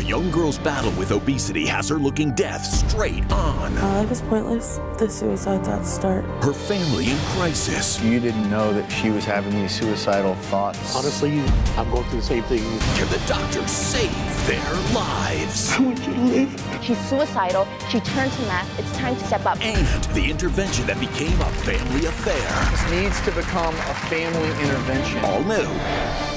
A young girl's battle with obesity has her looking death straight on. My life is pointless. The suicide's at the start. Her family in crisis. You didn't know that she was having these suicidal thoughts. Honestly, I'm going through the same thing. Can the doctors save their lives? I want you to live. She's suicidal. She turned to meth. It's time to step up. And the intervention that became a family affair. This needs to become a family intervention. All new.